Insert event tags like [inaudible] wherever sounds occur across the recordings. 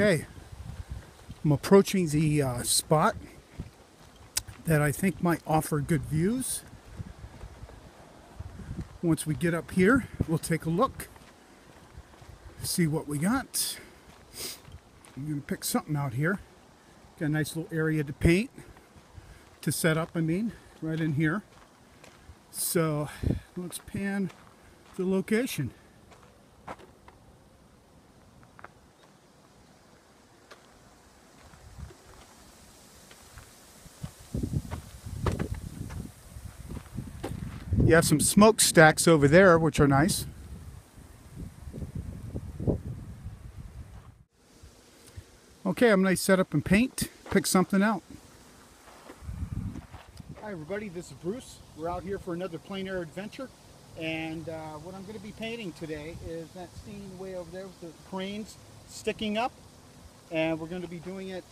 Okay, I'm approaching the uh, spot that I think might offer good views. Once we get up here, we'll take a look, see what we got. I'm to pick something out here. Got a nice little area to paint, to set up, I mean, right in here. So let's pan the location. You have some smokestacks over there, which are nice. Okay, I'm going to set up and paint, pick something out. Hi everybody, this is Bruce. We're out here for another plein air adventure. And uh, what I'm going to be painting today is that scene way over there with the cranes sticking up. And we're going to be doing it,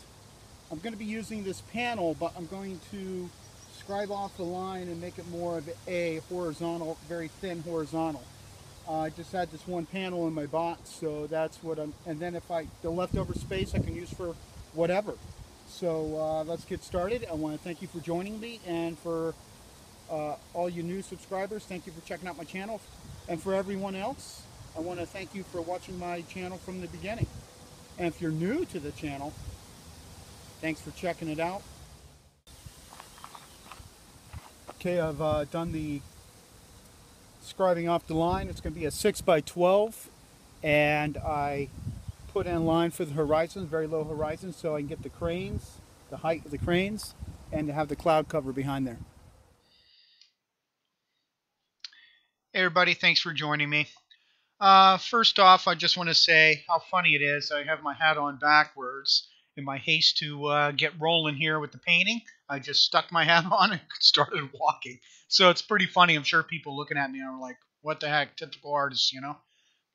I'm going to be using this panel, but I'm going to scribe off the line and make it more of a horizontal, very thin horizontal. Uh, I just had this one panel in my box, so that's what I'm, and then if I, the leftover space I can use for whatever. So uh, let's get started. I want to thank you for joining me and for uh, all you new subscribers, thank you for checking out my channel. And for everyone else, I want to thank you for watching my channel from the beginning. And if you're new to the channel, thanks for checking it out. Okay, I've uh, done the scribing off the line. It's going to be a 6 by 12 and I put in line for the horizon, very low horizon, so I can get the cranes, the height of the cranes, and to have the cloud cover behind there. Hey everybody, thanks for joining me. Uh, first off, I just want to say how funny it is. I have my hat on backwards in my haste to uh, get rolling here with the painting. I just stuck my [laughs] hat on and started walking. So it's pretty funny. I'm sure people looking at me are like, what the heck, typical artist, you know?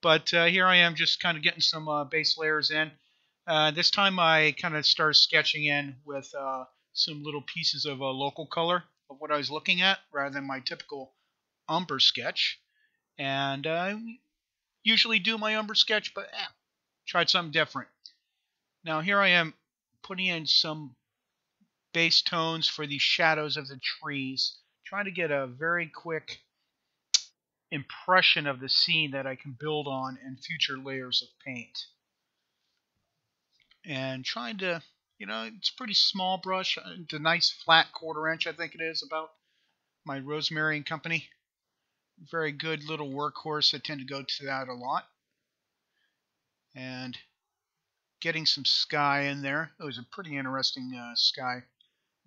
But uh, here I am just kind of getting some uh, base layers in. Uh, this time I kind of started sketching in with uh, some little pieces of a local color of what I was looking at rather than my typical umber sketch. And I usually do my umber sketch, but eh, tried something different. Now here I am putting in some base tones for the shadows of the trees, trying to get a very quick impression of the scene that I can build on in future layers of paint. And trying to, you know, it's a pretty small brush. It's a nice flat quarter inch, I think it is, about my Rosemary and Company. Very good little workhorse. I tend to go to that a lot. And getting some sky in there. It was a pretty interesting uh, sky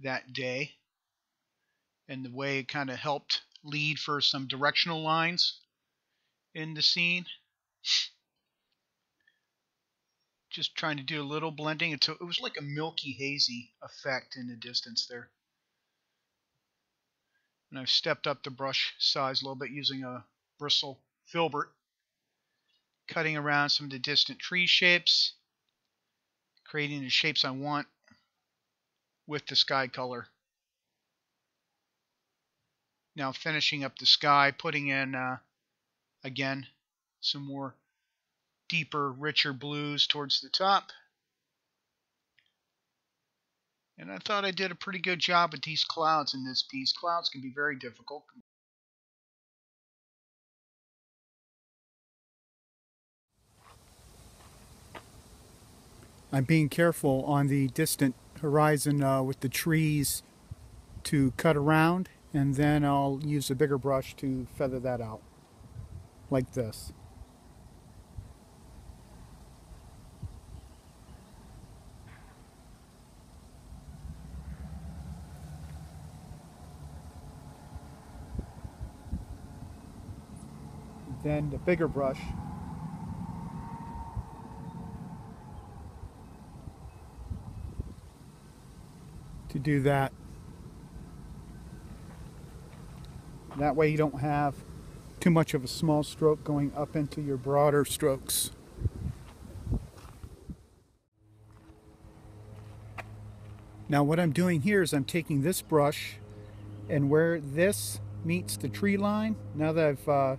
that day. And the way it kind of helped lead for some directional lines in the scene. Just trying to do a little blending. It, it was like a milky, hazy effect in the distance there. And I've stepped up the brush size a little bit using a bristle filbert, cutting around some of the distant tree shapes, creating the shapes I want with the sky color. Now finishing up the sky, putting in, uh, again, some more deeper, richer blues towards the top. And I thought I did a pretty good job with these clouds in this piece. Clouds can be very difficult. I'm being careful on the distant horizon uh, with the trees to cut around and then I'll use a bigger brush to feather that out like this. Then the bigger brush to do that That way you don't have too much of a small stroke going up into your broader strokes. Now what I'm doing here is I'm taking this brush and where this meets the tree line, now that I've uh,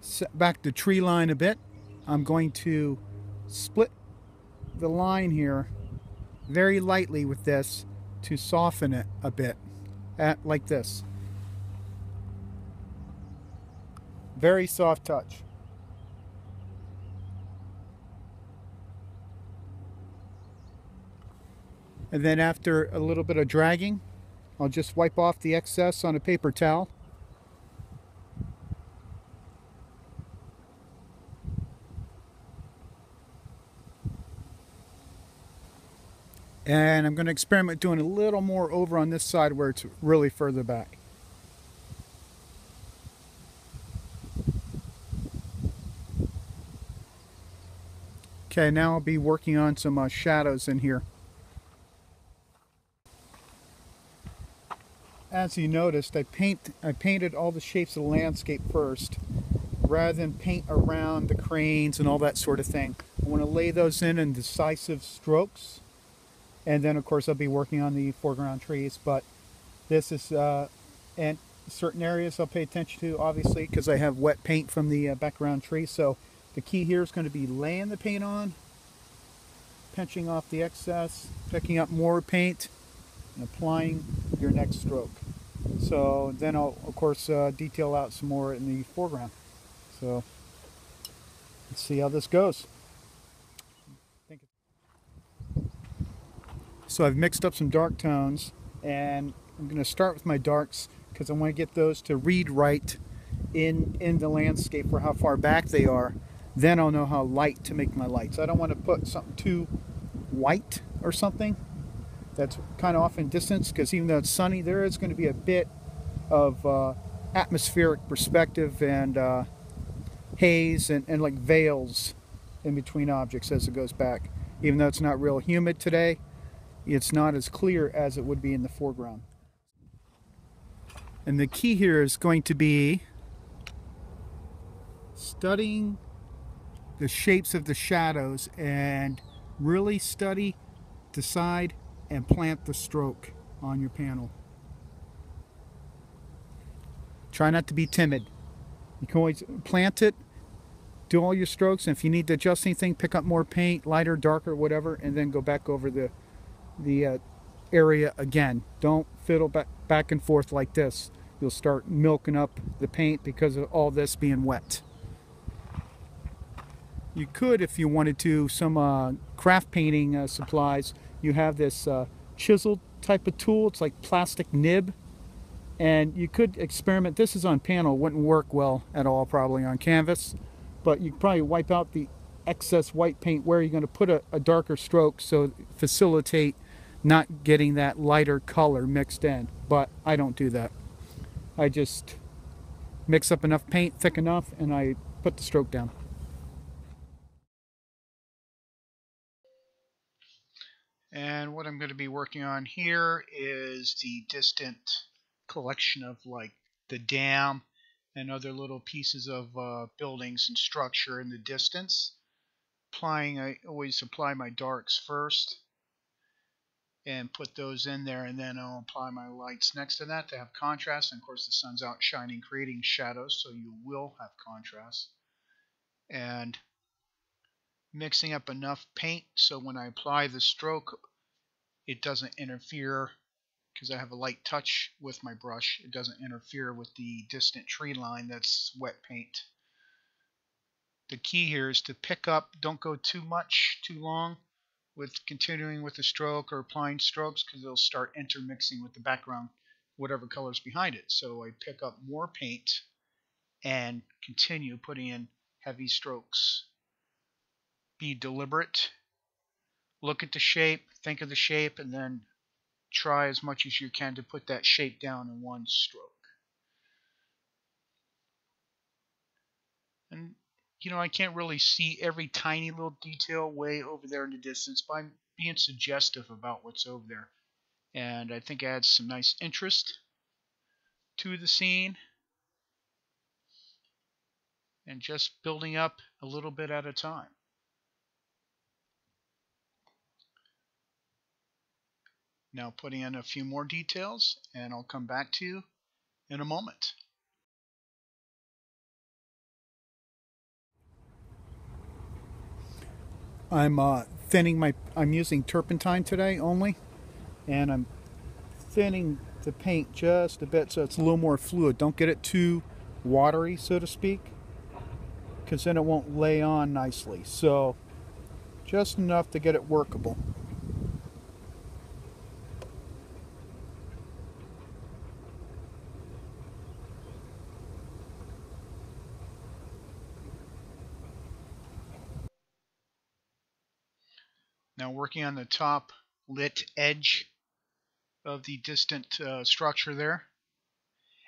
set back the tree line a bit, I'm going to split the line here very lightly with this to soften it a bit. At like this. Very soft touch. And then after a little bit of dragging I'll just wipe off the excess on a paper towel And I'm going to experiment doing a little more over on this side where it's really further back. Okay, now I'll be working on some uh, shadows in here. As you noticed, I paint I painted all the shapes of the landscape first rather than paint around the cranes and all that sort of thing. I want to lay those in in decisive strokes and then of course I'll be working on the foreground trees but this is uh, and certain areas I'll pay attention to obviously because I have wet paint from the uh, background tree. So the key here is going to be laying the paint on pinching off the excess picking up more paint and applying your next stroke. So then I'll of course uh, detail out some more in the foreground. So let's see how this goes So I've mixed up some dark tones and I'm going to start with my darks because I want to get those to read right in, in the landscape for how far back they are. Then I'll know how light to make my lights. I don't want to put something too white or something that's kind of off in distance because even though it's sunny, there is going to be a bit of uh, atmospheric perspective and uh, haze and, and like veils in between objects as it goes back. Even though it's not real humid today, it's not as clear as it would be in the foreground. And the key here is going to be studying the shapes of the shadows and really study, decide, and plant the stroke on your panel. Try not to be timid. You can always plant it, do all your strokes, and if you need to adjust anything, pick up more paint, lighter, darker, whatever, and then go back over the the uh, area again. Don't fiddle back, back and forth like this. You'll start milking up the paint because of all this being wet. You could, if you wanted to, some uh, craft painting uh, supplies. You have this uh, chisel type of tool. It's like plastic nib. And you could experiment. This is on panel. Wouldn't work well at all probably on canvas. But you could probably wipe out the excess white paint where you're going to put a, a darker stroke so facilitate not getting that lighter color mixed in. But I don't do that. I just mix up enough paint thick enough and I put the stroke down. And what I'm going to be working on here is the distant collection of like the dam and other little pieces of uh, buildings and structure in the distance. Applying, I always apply my darks first and put those in there and then I'll apply my lights next to that to have contrast. And of course the sun's out shining creating shadows so you will have contrast. And mixing up enough paint so when I apply the stroke it doesn't interfere because I have a light touch with my brush. It doesn't interfere with the distant tree line that's wet paint. The key here is to pick up don't go too much too long with continuing with the stroke or applying strokes because they'll start intermixing with the background, whatever color's behind it. So I pick up more paint and continue putting in heavy strokes. Be deliberate. Look at the shape, think of the shape, and then try as much as you can to put that shape down in one stroke. And you know, I can't really see every tiny little detail way over there in the distance, but I'm being suggestive about what's over there. And I think adds some nice interest to the scene. And just building up a little bit at a time. Now putting in a few more details, and I'll come back to you in a moment. I'm uh, thinning my, I'm using turpentine today only, and I'm thinning the paint just a bit so it's a little more fluid. Don't get it too watery, so to speak, because then it won't lay on nicely. So just enough to get it workable. Now working on the top lit edge of the distant uh, structure there.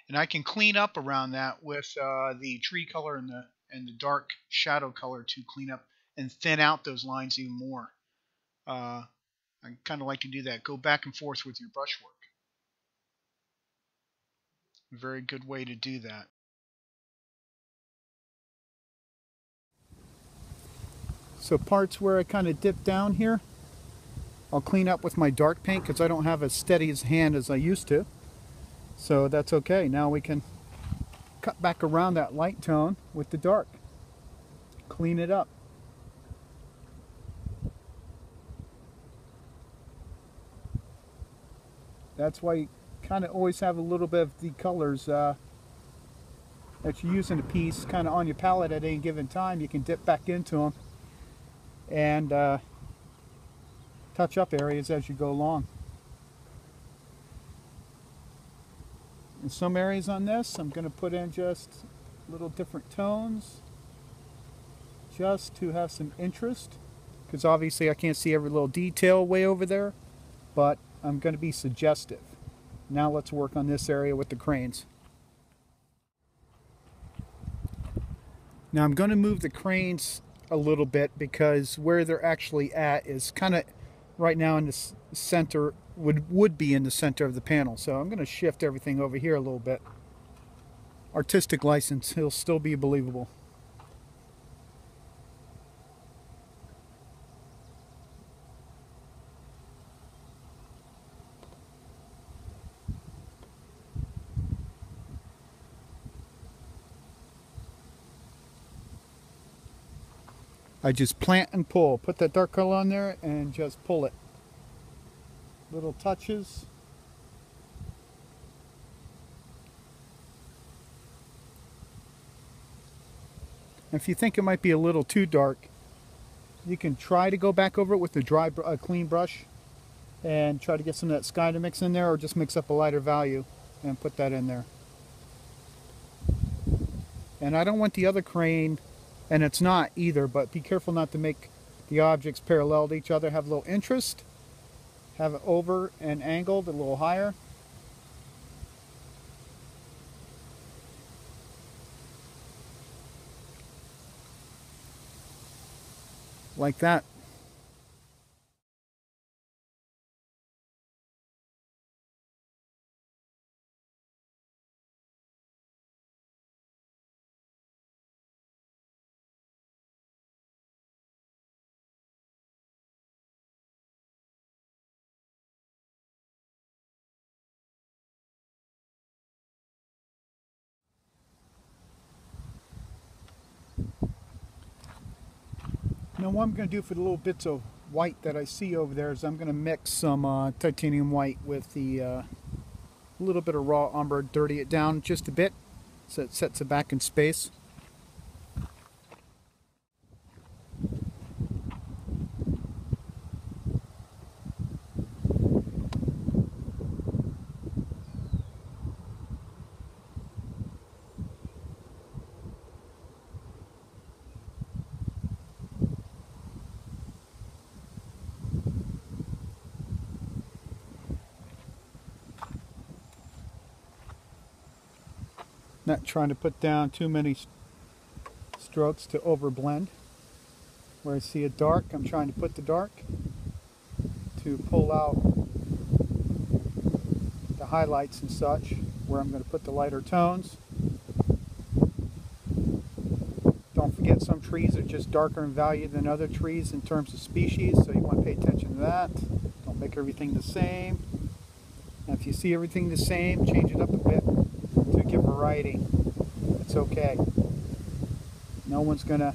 And I can clean up around that with uh, the tree color and the and the dark shadow color to clean up and thin out those lines even more. Uh, I kind of like to do that. Go back and forth with your brushwork. Very good way to do that. So parts where I kind of dip down here, I'll clean up with my dark paint because I don't have as steady as hand as I used to. So that's okay. Now we can cut back around that light tone with the dark. Clean it up. That's why you kind of always have a little bit of the colors uh, that you use in a piece kind of on your palette at any given time. You can dip back into them and uh, touch up areas as you go along. In some areas on this, I'm going to put in just little different tones just to have some interest because obviously I can't see every little detail way over there, but I'm going to be suggestive. Now let's work on this area with the cranes. Now I'm going to move the cranes a little bit because where they're actually at is kind of right now in the center would would be in the center of the panel. So I'm going to shift everything over here a little bit. Artistic license it'll still be believable I just plant and pull. Put that dark color on there and just pull it. Little touches. If you think it might be a little too dark, you can try to go back over it with a dry, a clean brush and try to get some of that sky to mix in there or just mix up a lighter value and put that in there. And I don't want the other crane and it's not either but be careful not to make the objects parallel to each other. Have a little interest. Have it over and angled a little higher. Like that Now what I'm going to do for the little bits of white that I see over there is I'm going to mix some uh, titanium white with the uh, little bit of raw umber, dirty it down just a bit so it sets it back in space. Not trying to put down too many strokes to overblend. Where I see a dark, I'm trying to put the dark to pull out the highlights and such, where I'm going to put the lighter tones. Don't forget some trees are just darker in value than other trees in terms of species, so you want to pay attention to that. Don't make everything the same. If you see everything the same, change it up a bit to give variety. It's okay. No one's going to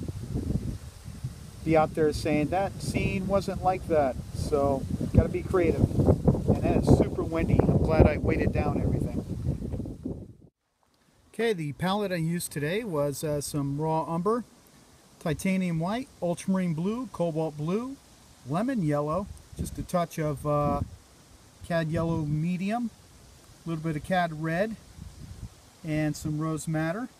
be out there saying that scene wasn't like that. So got to be creative. And then it's super windy. I'm glad I weighted down everything. Okay, the palette I used today was uh, some raw umber, titanium white, ultramarine blue, cobalt blue, lemon yellow, just a touch of uh, cad yellow medium, a little bit of cad red, and some rose madder.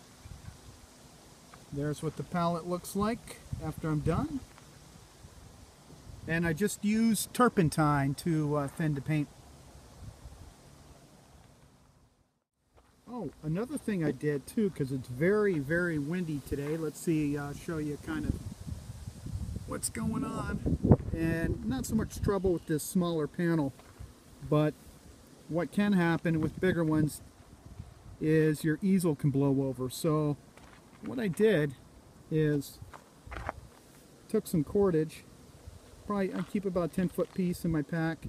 There's what the palette looks like after I'm done. And I just used turpentine to uh, thin the paint. Oh, another thing I did too, because it's very, very windy today. Let's see, uh, show you kind of what's going on. And not so much trouble with this smaller panel, but what can happen with bigger ones is your easel can blow over. So what I did is took some cordage, probably I keep about a 10 foot piece in my pack,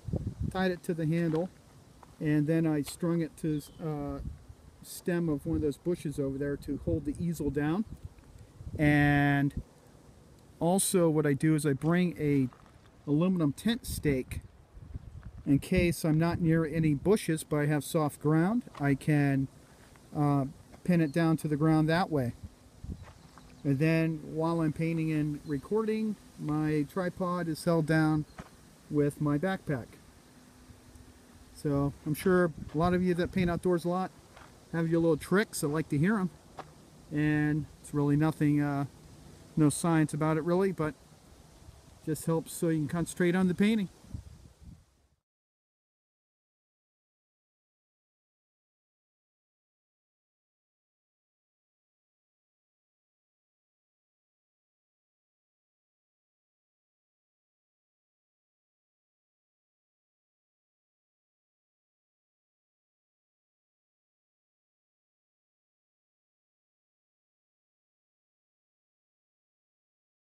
tied it to the handle, and then I strung it to uh, stem of one of those bushes over there to hold the easel down. And also what I do is I bring a aluminum tent stake in case I'm not near any bushes but I have soft ground I can uh, pin it down to the ground that way and then while I'm painting and recording my tripod is held down with my backpack. So I'm sure a lot of you that paint outdoors a lot have your little tricks. I like to hear them and it's really nothing uh, no science about it really but just helps so you can concentrate on the painting